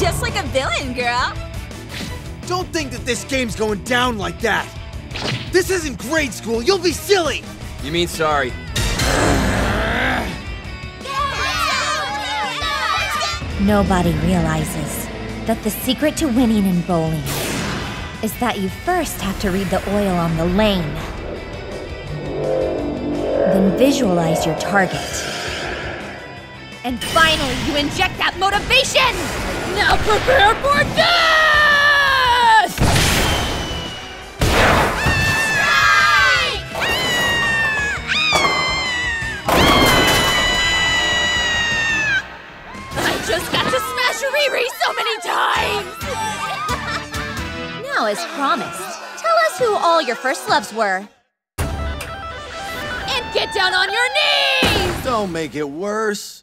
Just like a villain, girl. Don't think that this game's going down like that. This isn't grade school. You'll be silly. You mean sorry? Nobody realizes that the secret to winning in bowling is that you first have to read the oil on the lane. Then visualize your target. And finally, you inject that motivation! Now prepare for death! I just got to smash Riri so many times! Now, as promised, tell us who all your first loves were. And get down on your knees! Don't make it worse.